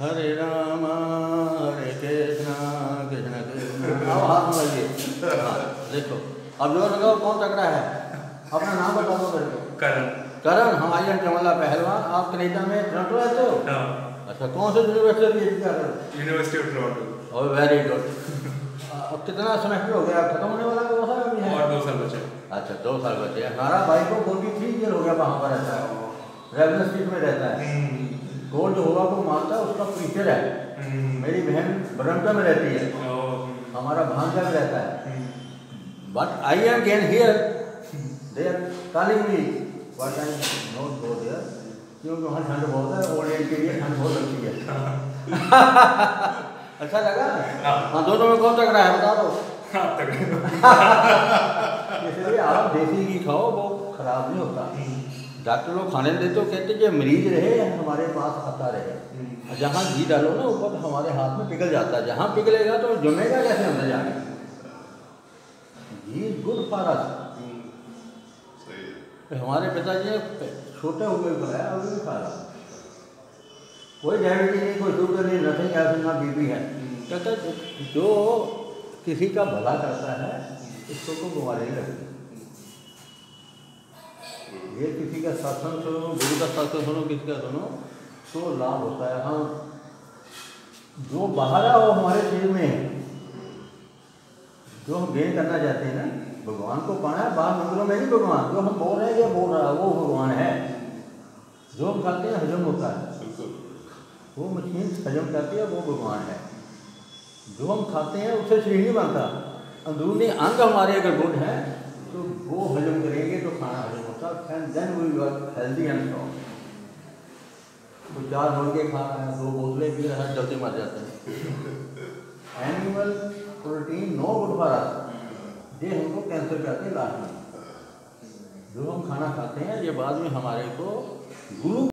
हरे राम हरे कृष्णा कृष्ण कृष्ण। हाथ मिलाइए। हाँ देखो अब ज़ोर लगाओ कौन तगड़ा है? अपना नाम बता दो मेरे को। करण। करण हम आर्यन कमला पहलवान आप कनेडा में टोरंटो रहते हो हाँ। अच्छा कौन से यूनिवर्सिटी हो? यूनिवर्सिटी ऑफ़ टोरंटो और वेरी गुड अब कितना सेमेस्टर हो गया? खत्म होने वाला है अभी है। और दो साल बचे। अच्छा दो साल बचे। हमारा भाई को फोर्टी थ्री ईयर हो गया वहाँ पर रहता है। रेवन्यू स्ट्रीट में रहता है। हम्म, गोल्ड होगा को मानता है उसका प्रीचर है हम्म, मेरी बहन बरंटा में रहती है। हमारा भांजा में रहता है। But I am can hear they are calling me but I not go there क्योंकि वहाँ ठंड बहुत है ओल्ड एज के लिए ठंड बहुत लगती है। अच्छा लगा? हाँ। हाँ दोनों में कौन तगड़ा है बता दो। हाँ, इसलिए आप देसी घी खाओ वो खराब नहीं होता। हम्म, डॉक्टर लोग खाने देते तो कहते जो मरीज़ रहे हमारे पास आता रहे। हम्म, जहाँ घी डालो ना ऊपर हमारे हाथ में पिघल जाता है। जहाँ पिघलेगा तो जमेगा कैसे अंदर जाने घी गुड फॉर अस हम्म, सही हमारे पिताजी ने छोटे हुए खाया अभी भी खा रहा कोई डायबिटीज़ नहीं कोई शुगर नहीं नथिंग ऐसे ना बीपी है। कहता है, जो किसी का भला करता है इसको तो बीमारी नहीं लगती। ये किसी का शासन सुनो गुरु का शासन सुनो किसी का सुनो तो लाभ होता है। हाँ जो बाहर है वो हमारे शरीर में है जो हम गेन करना चाहते हैं ना भगवान को पाना है बाहर मंदिरों में नहीं भगवान जो हम बोल रहे हैं ये बोल रहा है वो भगवान है। जो हम खाते हैं हजम होता है। वो मशीन हजम करती है वो भगवान है। जो हम खाते हैं उससे शरीर नहीं बनता अंदरूनी अंग हमारे अगर गुड है तो वो हजम करेंगे है and then we work healthy and strong तो चार मुर्गे खा रहा है, दो बोतलें पी रहा है जल्दी मर जाते हैं। Animal protein no good for us ये हमको कैंसर करते हैं लास्ट में। जो हम खाना खाते हैं, ये बाद में हमारे को गुरु